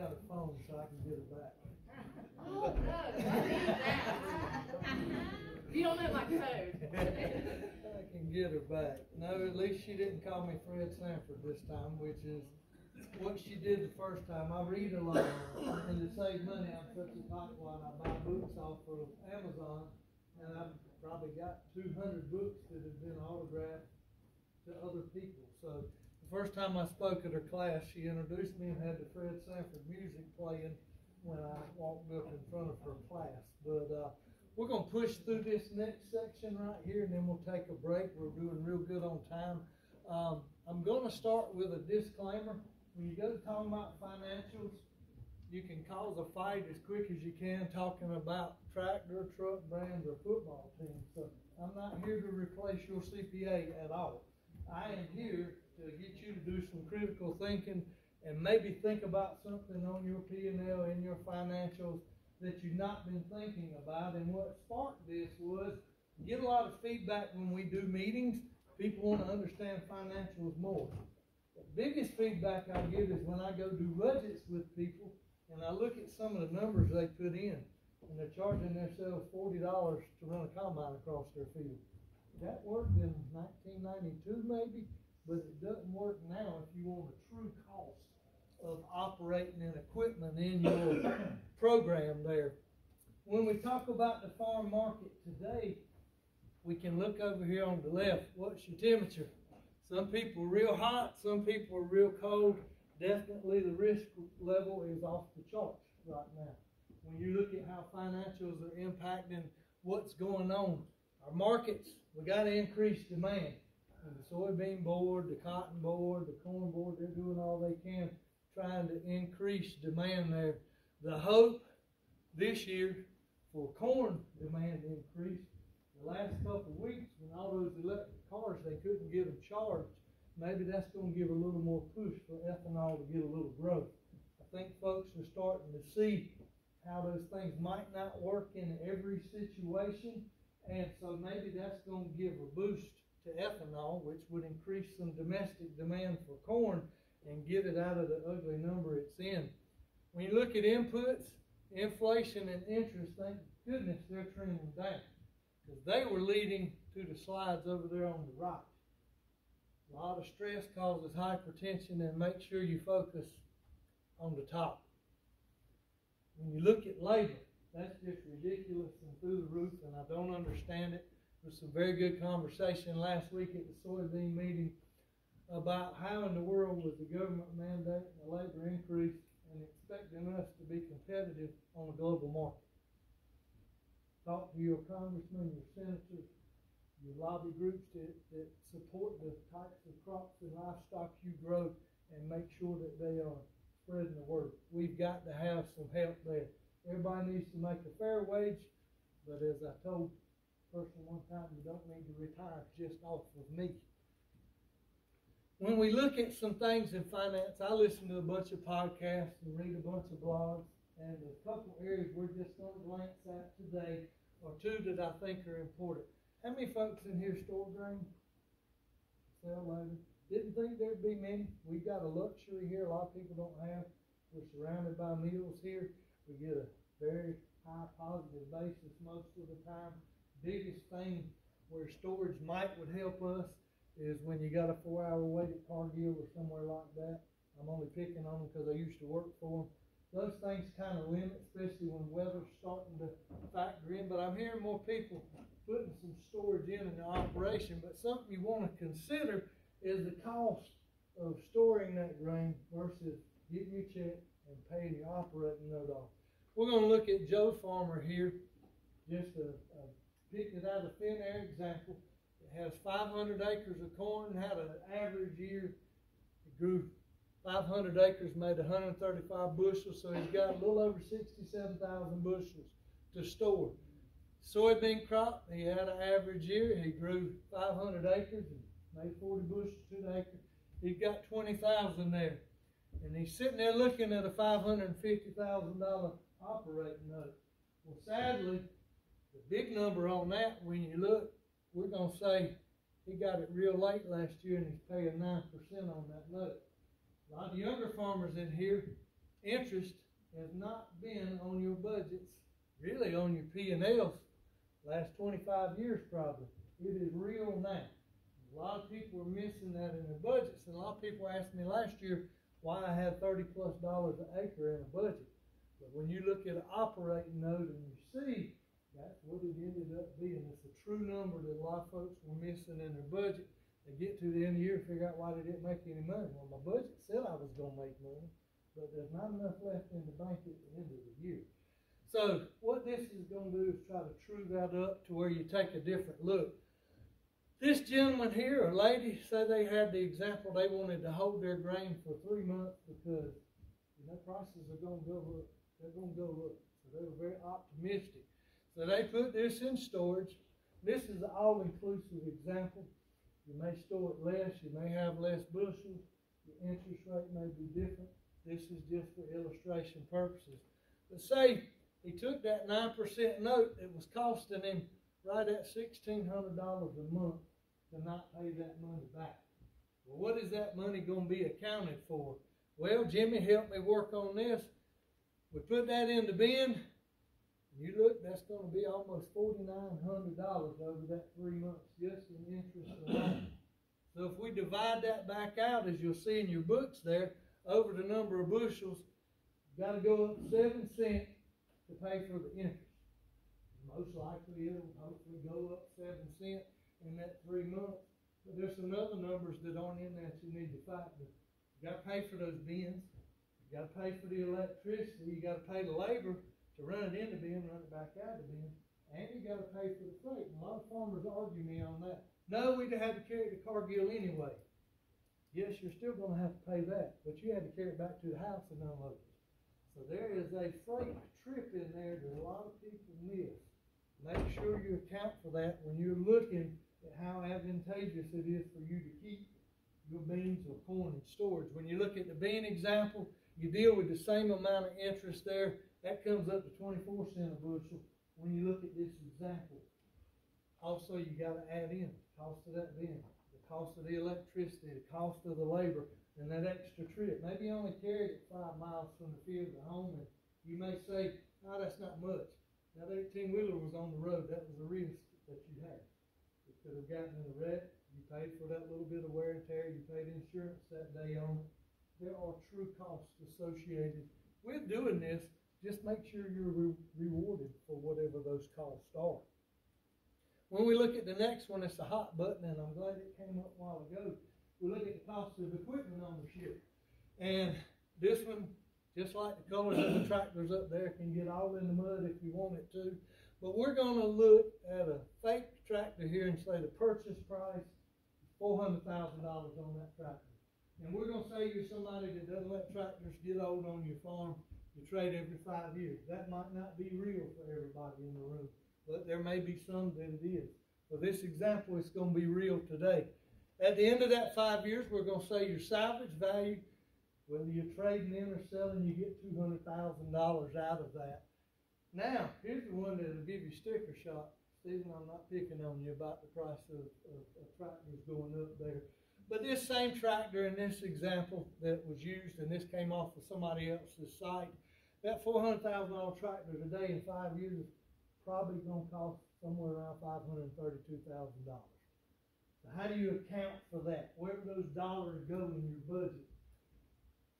got a phone so I can get it back. Oh, no, I need that. You don't know my code. I can get her back. No, at least she didn't call me Fred Sanford this time, which is what she did the first time. I read a lot, and to save money, I'm such a tightwad. I buy books off of Amazon, and I've probably got two hundred books that have been autographed to other people. So the first time I spoke at her class, she introduced me and had the Fred Sanford music playing when I walked up in front of her class. But uh, we're gonna push through this next section right here, and then we'll take a break. We're doing real good on time. Um, I'm gonna start with a disclaimer. When you go to talking about financials, you can cause a fight as quick as you can talking about tractor, truck brands, or football teams. So I'm not here to replace your CPA at all. I am here to get you to do some critical thinking and maybe think about something on your P and your financials that you've not been thinking about. And what sparked this was get a lot of feedback when we do meetings. People want to understand financials more. The biggest feedback I get is when I go do budgets with people and I look at some of the numbers they put in and they're charging themselves forty dollars to run a combine across their field. That worked in nineteen ninety-two maybe, but it doesn't work now if you want a true cost of operating and equipment in your program there. When we talk about the farm market today, we can look over here on the left. What's your temperature? Some people are real hot, some people are real cold. Definitely the risk level is off the charts right now. When you look at how financials are impacting what's going on, our markets, we got to increase demand. The soybean board, the cotton board, the corn board, they're doing all they can trying to increase demand there. The hope this year for corn demand increase. The last couple of weeks, when all those electric cars, they couldn't get them charged, maybe that's going to give a little more push for ethanol to get a little growth. I think folks are starting to see how those things might not work in every situation, and so maybe that's going to give a boost to ethanol, which would increase some domestic demand for corn and get it out of the ugly number it's in. When you look at inputs, inflation and interest, thank goodness they're trending down because they were leading to the slides over there on the right. A lot of stress causes hypertension, and make sure you focus on the top. When you look at labor, that's just ridiculous and through the roof, and I don't understand it. There was some very good conversation last week at the soybean meeting about how in the world was the government mandating a labor increase and expecting us to be competitive on the global market. Talk to your congressmen, your senators, your lobby groups that, that support the types of crops and livestock you grow and make sure that they are spreading the word. We've got to have some help there. Everybody needs to make a fair wage, but as I told a person one time, you don't need to retire just off of me. When we look at some things in finance, I listen to a bunch of podcasts and read a bunch of blogs, and a couple areas we're just going to glance at today are two that I think are important. How many folks in here store grain? Sell later. Didn't think there'd be many. We've got a luxury here a lot of people don't have. We're surrounded by meals here. We get a very high positive basis most of the time. Biggest thing where storage might would help us is when you got a four hour wait at Cargill or somewhere like that. I'm only picking on them because I used to work for them. Those things kind of limit, especially when weather's starting to factor in. But I'm hearing more people putting some storage in in the operation. But something you want to consider is the cost of storing that grain versus getting your check and paying your operating note off. We're going to look at Joe Farmer here, just a, a picked it out of thin air example has 500 acres of corn, had an average year, it grew 500 acres, made 135 bushels, so he's got a little over 67,000 bushels to store. Soybean crop, he had an average year, he grew 500 acres and made 40 bushels to an acre. He's got 20,000 there. And he's sitting there looking at a five hundred and fifty thousand dollar operating note. Well, sadly, the big number on that, when you look, we're gonna say he got it real late last year and he's paying nine percent on that note. A lot of younger farmers in here, interest has not been on your budgets, really on your P and Ls, last twenty-five years probably. It is real now. A lot of people are missing that in their budgets, and a lot of people asked me last year why I had thirty plus dollars an acre in a budget. But when you look at an operating note and you see, that's what it ended up being. It's a true number that a lot of folks were missing in their budget. They get to the end of the year and figure out why they didn't make any money. Well, my budget said I was gonna make money, but there's not enough left in the bank at the end of the year. So what this is gonna do is try to true that up to where you take a different look. This gentleman here, or lady, say they had the example, they wanted to hold their grain for three months because, you know, prices are gonna go up, they're gonna go up. So they were very optimistic. So they put this in storage. This is an all-inclusive example. You may store it less, you may have less bushels, the interest rate may be different. This is just for illustration purposes. But say he took that nine percent note that was costing him right at sixteen hundred dollars a month to not pay that money back. Well, what is that money gonna be accounted for? Well, Jimmy helped me work on this. We put that in the bin. You look, that's gonna be almost forty-nine hundred dollars over that three months, just in interest alone. So if we divide that back out, as you'll see in your books there, over the number of bushels, gotta go up seven cent to pay for the interest. Most likely it'll hopefully go up seven cent in that three months. But there's some other numbers that aren't in that you need to factor. You gotta pay for those bins, you gotta pay for the electricity, you gotta pay the labor to run it in the bin, run it back out of the bin, and you gotta pay for the freight. And a lot of farmers argue me on that. No, we'd have had to carry the Cargill anyway. Yes, you're still gonna have to pay that, but you had to carry it back to the house and unload it. So there is a freight trip in there that a lot of people miss. Make sure you account for that when you're looking at how advantageous it is for you to keep your beans or corn in storage. When you look at the bean example, you deal with the same amount of interest there. That comes up to twenty-four cent a bushel. When you look at this example, also you gotta add in the cost of that bin, the cost of the electricity, the cost of the labor, and that extra trip. Maybe you only carried it five miles from the field to home, and you may say, "No, that's not much." Now, That eighteen wheeler was on the road. That was a risk that you had. You could have gotten in a wreck. You paid for that little bit of wear and tear. You paid insurance that day on it. There are true costs associated with doing this. Just make sure you're re- rewarded for whatever those costs are. When we look at the next one, it's a hot button, and I'm glad it came up a while ago. We look at the cost of equipment ownership. And this one, just like the colors of the tractors up there, can get all in the mud if you want it to. But we're gonna look at a fake tractor here and say the purchase price is four hundred thousand dollars on that tractor. And we're gonna say you're somebody that doesn't let tractors get old on your farm, you trade every five years. That might not be real for everybody in the room, but there may be some that it is. For this example, it's gonna be real today. At the end of that five years, we're gonna say your salvage value, whether you're trading in or selling, you get two hundred thousand dollars out of that. Now, here's the one that'll give you sticker shock. Stephen, I'm not picking on you about the price of, of, of tractors going up there. But this same tractor in this example that was used, and this came off of somebody else's site, that four hundred thousand dollar tractor today in five years probably gonna cost somewhere around five hundred and thirty-two thousand dollars. So how do you account for that? Where do those dollars go in your budget?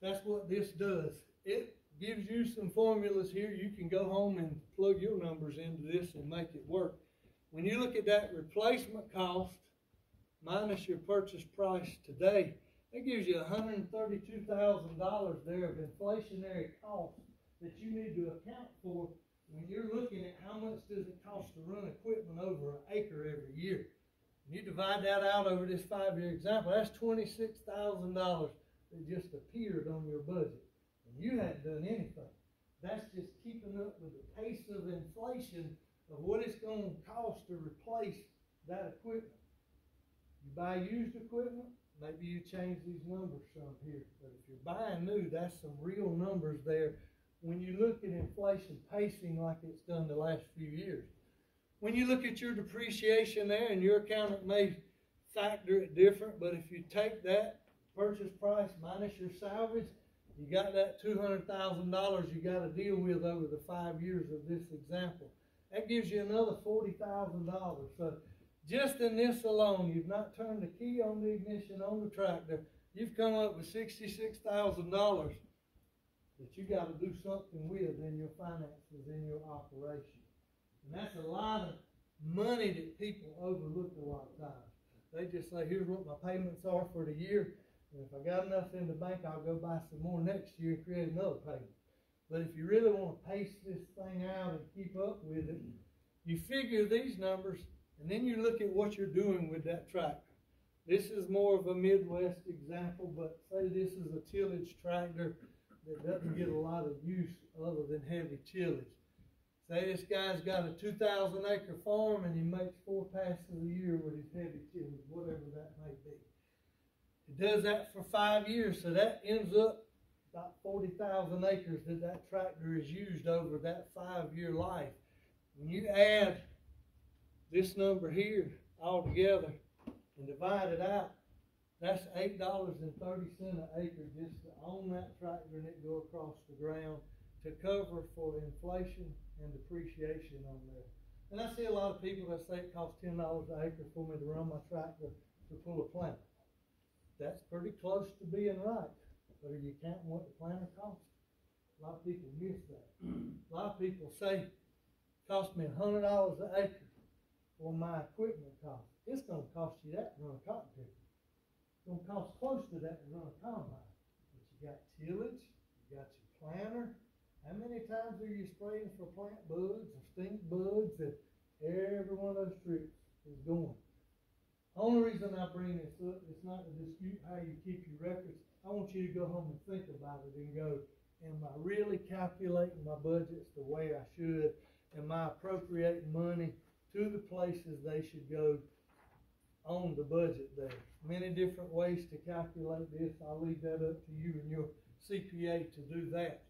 That's what this does. It gives you some formulas here. You can go home and plug your numbers into this and make it work. When you look at that replacement cost minus your purchase price today, that gives you $132,000 there of inflationary costs that you need to account for when you're looking at how much does it cost to run equipment over an acre every year. And you divide that out over this five-year example, that's twenty-six thousand dollars that just appeared on your budget. And you hadn't done anything. That's just keeping up with the pace of inflation of what it's gonna cost to replace that equipment. You buy used equipment, maybe you change these numbers some here, but if you're buying new, that's some real numbers there. When you look at inflation pacing like it's done the last few years. When you look at your depreciation there, and your accountant may factor it different, but if you take that purchase price minus your salvage, you got that two hundred thousand dollars you gotta deal with over the five years of this example. That gives you another forty thousand dollars, so just in this alone, you've not turned the key on the ignition on the tractor, you've come up with sixty-six thousand dollars that you gotta do something with in your finances, in your operation. And that's a lot of money that people overlook a lot of times. They just say, here's what my payments are for the year, and if I got enough in the bank, I'll go buy some more next year and create another payment. But if you really wanna pace this thing out and keep up with it, you figure these numbers, and then you look at what you're doing with that tractor. This is more of a Midwest example, but say this is a tillage tractor that doesn't get a lot of use other than heavy tillage. Say this guy's got a two thousand acre farm and he makes four passes a year with his heavy tillage, whatever that may be. He does that for five years, so that ends up about forty thousand acres that that tractor is used over that five-year life. When you add this number here all together and divide it out, that's eight dollars and thirty cent an acre just to own that tractor and it go across the ground to cover for inflation and depreciation on there. And I see a lot of people that say it costs ten dollars an acre for me to run my tractor to pull a planter. That's pretty close to being right, but you counting what the planter costs? A lot of people miss that. A lot of people say, cost me a hundred dollars an acre for my equipment cost. It's gonna cost you that to run a cotton picker. It's gonna cost close to that to run a combine. But you got tillage, you got your planter. How many times are you spraying for plant bugs or stink bugs that every one of those trips is going? The only reason I bring this up is not to dispute how you keep your records. I want you to go home and think about it and go, am I really calculating my budgets the way I should? Am I appropriating money to the places they should go on the budget there? Many different ways to calculate this. I'll leave that up to you and your CPA to do that.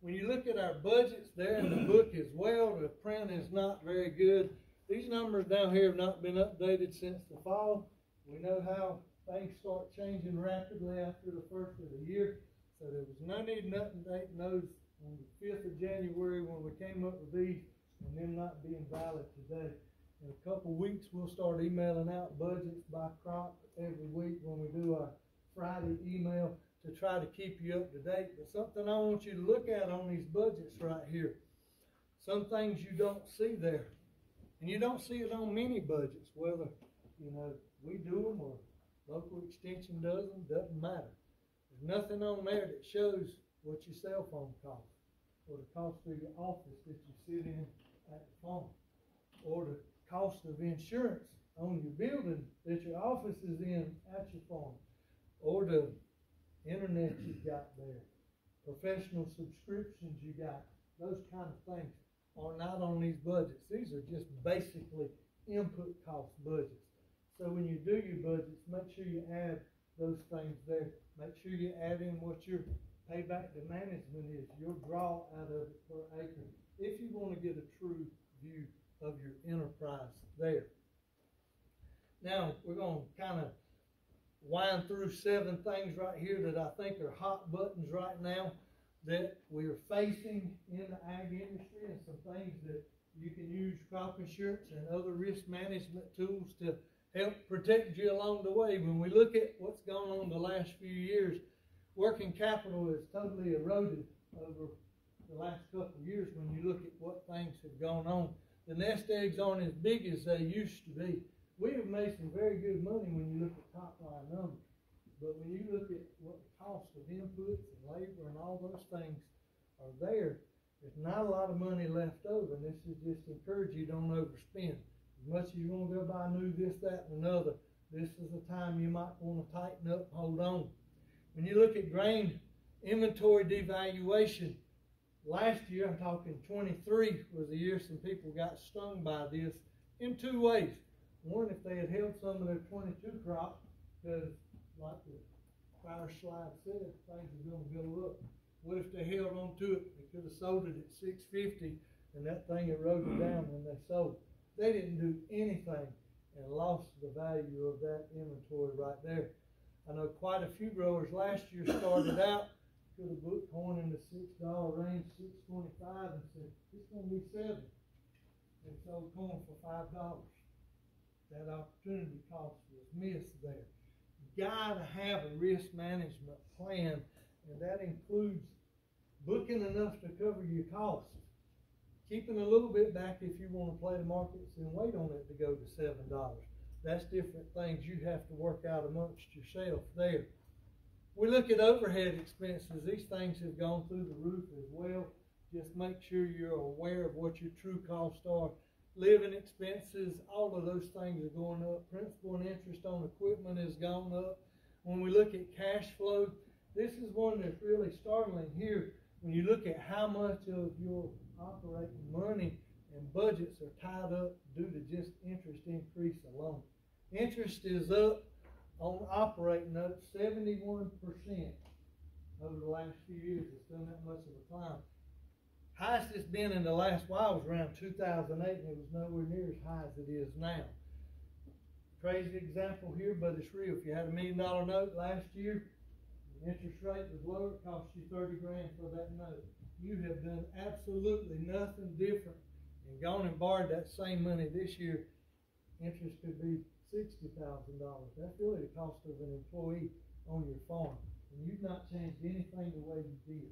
When you look at our budgets there in the book as well, the print is not very good. These numbers down here have not been updated since the fall. We know how things start changing rapidly after the first of the year. So there was no need in updating those on the fifth of January when we came up with these and them not being valid today. In a couple weeks, we'll start emailing out budgets by crop every week when we do our Friday email to try to keep you up to date. But something I want you to look at on these budgets right here. Some things you don't see there. And you don't see it on many budgets, whether, you know, we do them or local extension does them, doesn't matter. There's nothing on there that shows what your cell phone costs, or the cost of your office that you sit in at the farm, or the cost of insurance on your building that your office is in at your farm, or the internet you got there, professional subscriptions you got, those kind of things are not on these budgets. These are just basically input cost budgets. So when you do your budgets, make sure you add those things there. Make sure you add in what your payback to management is, your draw out of it per acre, if you want to get a true view of your enterprise there. Now, we're gonna kind of wind through seven things right here that I think are hot buttons right now that we're facing in the ag industry and some things that you can use crop insurance and other risk management tools to help protect you along the way. When we look at what's gone on the last few years, working capital is totally eroded over the last couple of years when you look at what things have gone on. The nest eggs aren't as big as they used to be. We have made some very good money when you look at top line numbers. But when you look at what the cost of inputs and labor and all those things are there, there's not a lot of money left over. And this is just encourage you don't overspend. As much as you want to go buy new this, that, and another, this is the time you might want to tighten up hold on. When you look at grain inventory devaluation, last year, I'm talking 23 was the year some people got stung by this in two ways. One, if they had held some of their 22 crop, because like the prior slide said, things are gonna go up. What if they held on to it, they could've sold it at six fifty, and that thing eroded hmm. down when they sold. They didn't do anything and lost the value of that inventory right there. I know quite a few growers last year started out, could have booked corn in the six dollar range, six twenty-five, and said, it's gonna be seven. And sold corn for five dollars. That opportunity cost was missed there. You Gotta have a risk management plan, and that includes booking enough to cover your costs. Keeping a little bit back if you wanna play the markets and wait on it to go to seven dollars. That's different things you have to work out amongst yourself there. We look at overhead expenses, these things have gone through the roof as well. Just make sure you're aware of what your true costs are. Living expenses, all of those things are going up. Principal and interest on equipment has gone up. When we look at cash flow, this is one that's really startling here. When you look at how much of your operating money and budgets are tied up due to just interest increase alone. Interest is up on operating notes seventy-one percent over the last few years. It's done that much of a climb. Highest it's been in the last while was around two thousand eight, and it was nowhere near as high as it is now. Crazy example here, but it's real. If you had a million dollar note last year, the interest rate was lower, it cost you thirty grand for that note. You have done absolutely nothing different and gone and borrowed that same money this year. Interest could be sixty thousand dollars. That's really the cost of an employee on your farm. And you've not changed anything the way you did.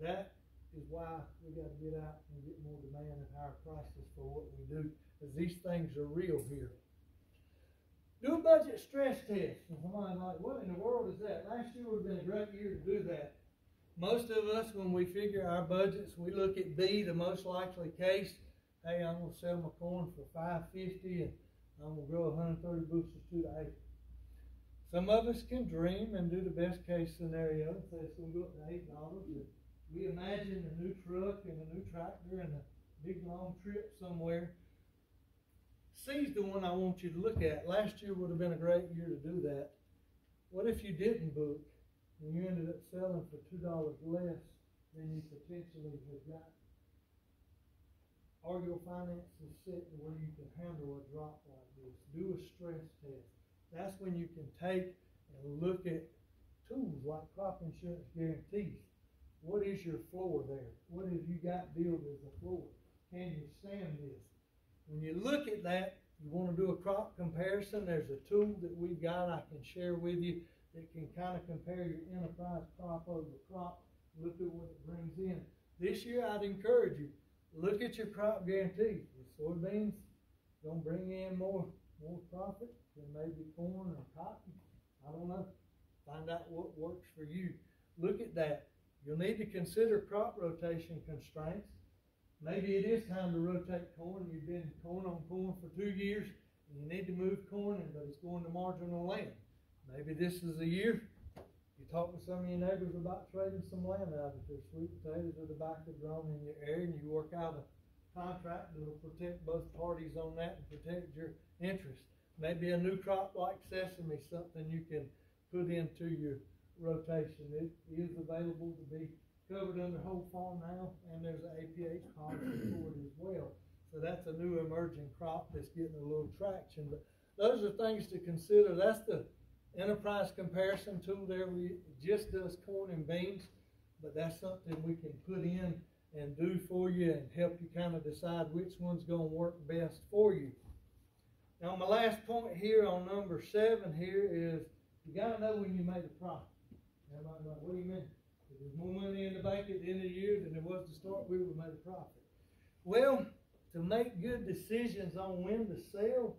That is why we gotta get out and get more demand and higher prices for what we do, cause these things are real here. Do a budget stress test, and somebody's like, what in the world is that? Last year would've been a great year to do that. Most of us, when we figure our budgets, we look at B, the most likely case. Hey, I'm gonna sell my corn for five fifty and I'm gonna grow hundred and thirty bushels to the acre. Some of us can dream and do the best case scenario say it's gonna go up to eight dollars. We imagine a new truck and a new tractor and a big long trip somewhere. C's the one I want you to look at. Last year would have been a great year to do that. What if you didn't book and you ended up selling for two dollars less than you potentially have got? Are your finances set to where you can handle a drop like this? Do a stress test. That's when you can take and look at tools like crop insurance guarantees. What is your floor there? What have you got built as a floor? Can you stand this? When you look at that, you wanna do a crop comparison, there's a tool that we've got I can share with you that can kinda compare your enterprise crop over crop, look at what it brings in. This year, I'd encourage you, look at your crop guarantee. Is soybeans gonna bring in more, more profit than maybe corn or cotton? I don't know. Find out what works for you. Look at that. You'll need to consider crop rotation constraints. Maybe it is time to rotate corn. You've been corn on corn for two years and you need to move corn, but it's going to marginal land. Maybe this is a year. Talk with some of your neighbors about trading some land out if there's sweet potatoes or tobacco grown in your area and you work out a contract that'll protect both parties on that and protect your interest. Maybe a new crop like sesame, something you can put into your rotation. It is available to be covered under whole farm now, and there's an APH policy for it as well. So that's a new emerging crop that's getting a little traction, but those are things to consider. That's the enterprise comparison tool there. We, just does corn and beans, but that's something we can put in and do for you and help you kind of decide which one's gonna work best for you. Now, my last point here on number seven here is you gotta know when you made a profit. Everybody like, what do you mean? If there's more money in the bank at the end of the year than there was to start, we would have made a profit. Well, to make good decisions on when to sell,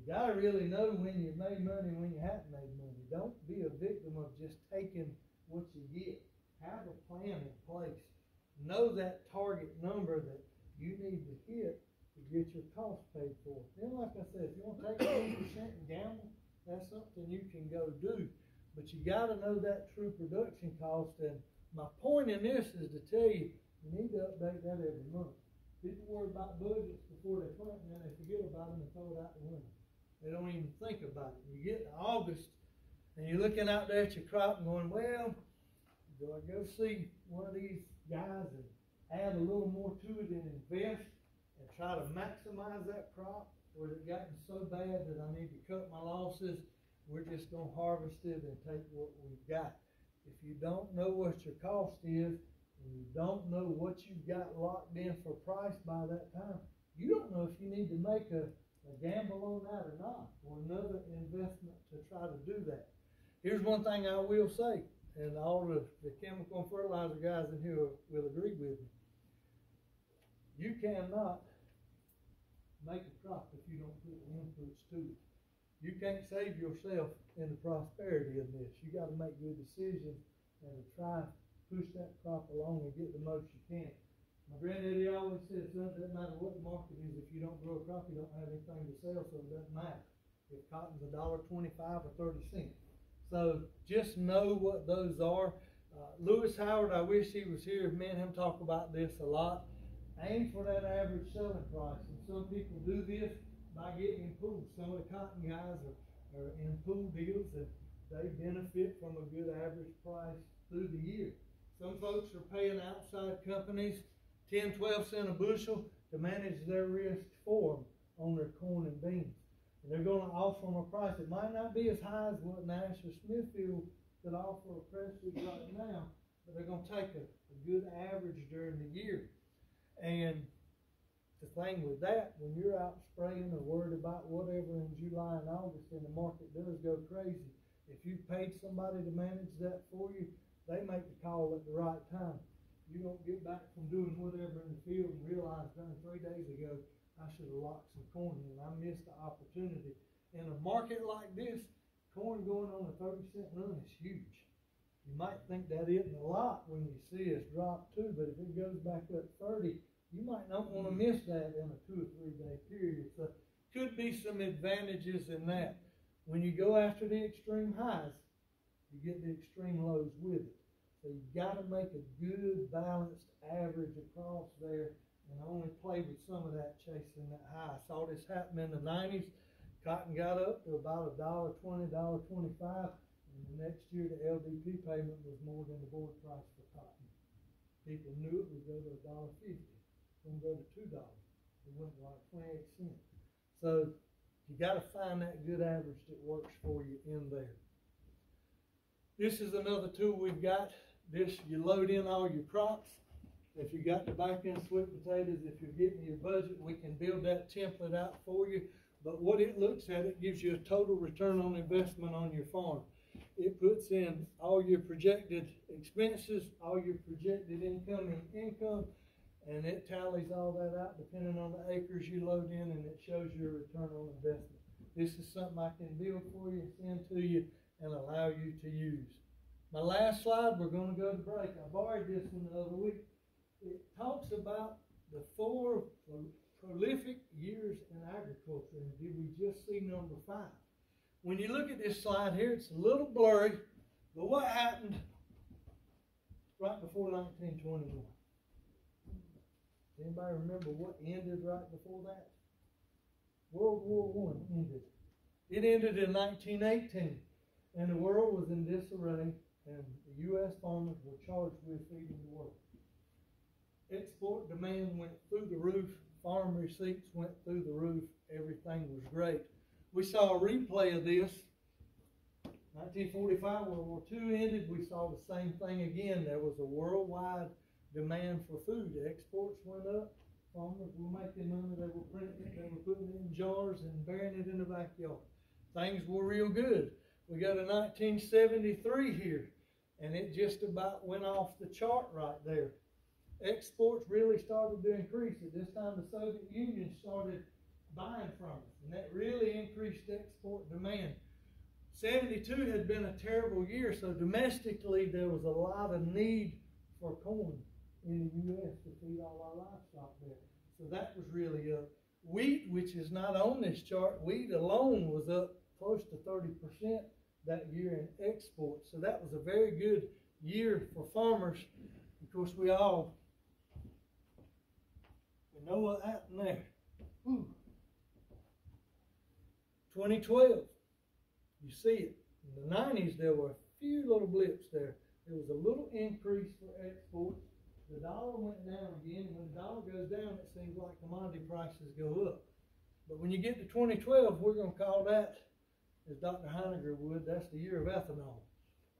you gotta really know when you've made money and when you haven't made money. Don't be a victim of just taking what you get. Have a plan in place. Know that target number that you need to hit to get your costs paid for. Then, like I said, if you wanna take ten percent and gamble, that's something you can go do. But you gotta know that true production cost, and my point in this is to tell you, you need to update that every month. People worry about budgets before they plant, and then they forget about them and throw it out the window. They don't even think about it. You get to August, and you're looking out there at your crop and going, well, do I go see one of these guys and add a little more to it and invest and try to maximize that crop? Or has it gotten so bad that I need to cut my losses? We're just gonna harvest it and take what we've got. If you don't know what your cost is, and you don't know what you've got locked in for price by that time, you don't know if you need to make a gamble on that or not, or another investment to try to do that. Here's one thing I will say, and all the, the chemical and fertilizer guys in here will, agree with me. You cannot make a crop if you don't put the inputs to it. You can't save yourself in the prosperity of this. You gotta make good decisions and to try to push that crop along and get the most you can. My granddaddy always said, son, it doesn't matter what the market is, if you don't grow a crop, you don't have anything to sell, so it doesn't matter. If cotton's a dollar twenty-five or thirty cents. So just know what those are. Uh, Lewis Howard, I wish he was here, me and him talk about this a lot. Aim for that average selling price, and some people do this by getting in pools. Some of the cotton guys are, are in pool deals and they benefit from a good average price through the year. Some folks are paying outside companies 10, 12 cent a bushel to manage their risk for them on their corn and beans. And they're gonna offer them a price that might not be as high as what Nash or Smithfield could offer a Prestage right now, but they're gonna take a, a good average during the year. And the thing with that, when you're out spraying or worried about whatever in July and August and the market does go crazy, if you paid somebody to manage that for you, they make the call at the right time. You don't get back from doing whatever in the field and realize, done three days ago, I should have locked some corn in. I missed the opportunity. In a market like this, corn going on a thirty cent run is huge. You might think that isn't a lot when you see us drop too, but if it goes back up thirty, you might not wanna mm-hmm. miss that in a two or three day period. So could be some advantages in that. When you go after the extreme highs, you get the extreme lows with it. So you've gotta make a good balanced average across there and only play with some of that chasing that high. I saw this happen in the nineties. Cotton got up to about a dollar twenty, dollar twenty-five, and the next year the LDP payment was more than the board price for cotton. People knew it would go to a dollar fifty, gonna go to two dollars. It went to like twenty-eight cents. So you gotta find that good average that works for you in there. This is another tool we've got. This, you load in all your crops. If you got the back end sweet potatoes, if you're getting your budget, we can build that template out for you. But what it looks at, it gives you a total return on investment on your farm. It puts in all your projected expenses, all your projected incoming income, and it tallies all that out depending on the acres you load in, and it shows your return on investment. This is something I can build for you, send to you, and allow you to use. My last slide, we're gonna go to break. I borrowed this one the other week. It talks about the four prolific years in agriculture, and did we just see number five? When you look at this slide here, it's a little blurry, but what happened right before nineteen twenty-one? Anybody remember what ended right before that? World War One ended. It ended in nineteen eighteen, and the world was in disarray, and the U.S. farmers were charged with feeding the world. Export demand went through the roof, farm receipts went through the roof, everything was great. We saw a replay of this. 1945, World War II ended, we saw the same thing again. There was a worldwide demand for food. Exports went up, farmers were making money, they were printing they were putting it in jars and burying it in the backyard. Things were real good. We got a 1973 here, and it just about went off the chart right there. Exports really started to increase. At this time, the Soviet Union started buying from us, and that really increased export demand. 72 had been a terrible year, so domestically there was a lot of need for corn in the U.S. to feed all our livestock there. So that was really up. Wheat, which is not on this chart, wheat alone was up close to 30% that year in exports. So that was a very good year for farmers. Of course, we all we know what happened there. Whew. 2012, you see it. In the nineties, there were a few little blips there. There was a little increase for exports. The dollar went down again, when the dollar goes down, it seems like commodity prices go up. But when you get to twenty twelve, we're gonna call that, as Dr. Heiniger would, that's the year of ethanol.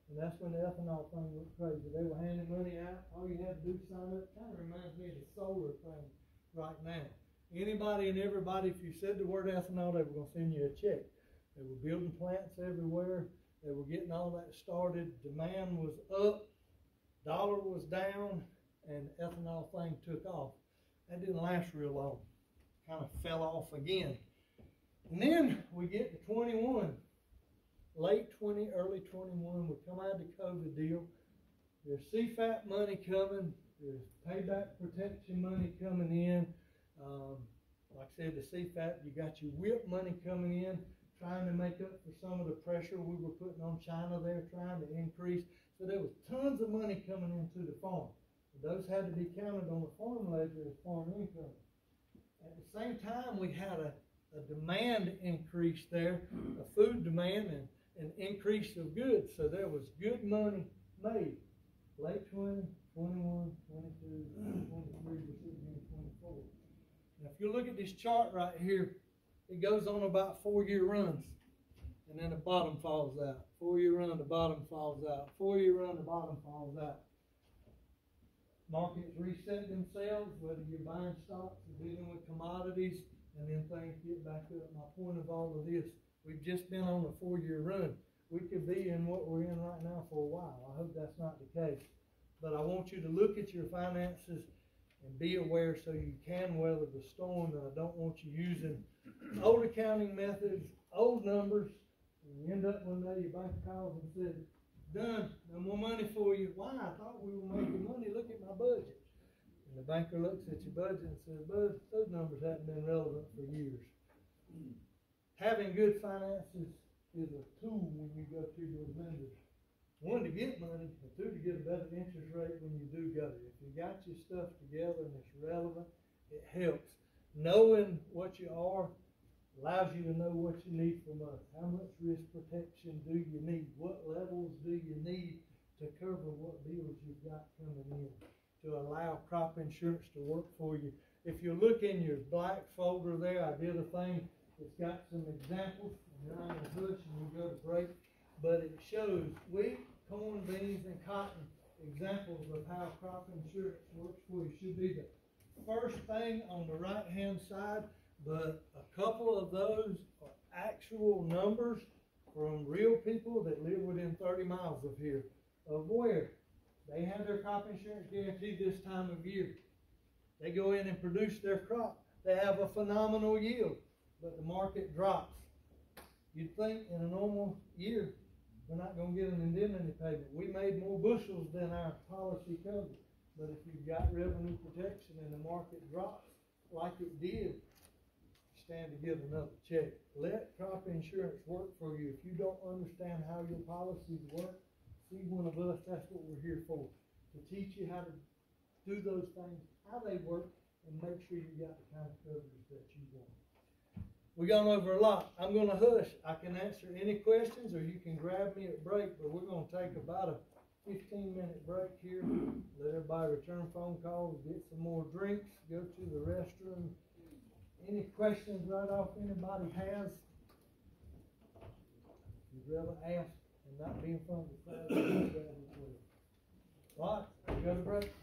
And that's when the ethanol thing went crazy. They were handing money out, all you had to do sign up, kinda reminds me of the solar thing right now. Anybody and everybody, if you said the word ethanol, they were gonna send you a check. They were building plants everywhere, they were getting all that started, demand was up, dollar was down, and the ethanol thing took off. That didn't last real long, kinda fell off again. And then we get to twenty-one, late twenty, early twenty-one, we come out of the COVID deal. There's CFAP money coming, there's payback protection money coming in. Um, like I said, the CFAP, you got your WHIP money coming in, trying to make up for some of the pressure we were putting on China there, trying to increase. So there was tons of money coming into the farm. Those had to be counted on the farm ledger as farm income. At the same time, we had a, a demand increase there, a food demand and an increase of goods. So there was good money made. Late 20, 21, 22, 23, we're sitting here in 24. Now, if you look at this chart right here, it goes on about four-year runs, and then the bottom falls out. Four-year run, the bottom falls out. Four-year run, the bottom falls out. Markets reset themselves, whether you're buying stocks or dealing with commodities, and then things get back up. My point of all of this, we've just been on a four-year run. We could be in what we're in right now for a while. I hope that's not the case. But I want you to look at your finances and be aware so you can weather the storm. And I don't want you using old accounting methods, old numbers, and you end up one day your bank calls and says, done, no more money for you. Why? I thought we were making money. Look at my budget. And the banker looks at your budget and says, Bud, those numbers haven't been relevant for years. Having good finances is a tool when you go to your lenders. One, to get money, and two, to get a better interest rate when you do go there. If you got your stuff together and it's relevant, it helps. Knowing what you are allows you to know what you need from us. How much risk protection do you need? What levels do you need to cover what bills you've got coming in? To allow crop insurance to work for you. If you look in your black folder there, I did a thing that's got some examples. On the hush and we go to break. But it shows wheat, corn, beans, and cotton examples of how crop insurance works for you. Should be the first thing on the right hand side, but a couple of those are actual numbers from real people that live within 30 miles of here. Of where they have their crop insurance guaranteed this time of year. They go in and produce their crop. They have a phenomenal yield, but the market drops. You'd think in a normal year we're not gonna get an indemnity payment. We made more bushels than our policy covered. But if you've got revenue protection and the market drops like it did, stand to get another check. Let crop insurance work for you. If you don't understand how your policies work, see one of us, that's what we're here for. To teach you how to do those things, how they work, and make sure you got the kind of coverage that you want. We've gone over a lot. I'm gonna hush. I can answer any questions or you can grab me at break, but we're gonna take about a fifteen minute break here. Let everybody return phone calls, get some more drinks, go to the restroom. Any questions right off anybody has? You'd rather ask and not be in front of the break?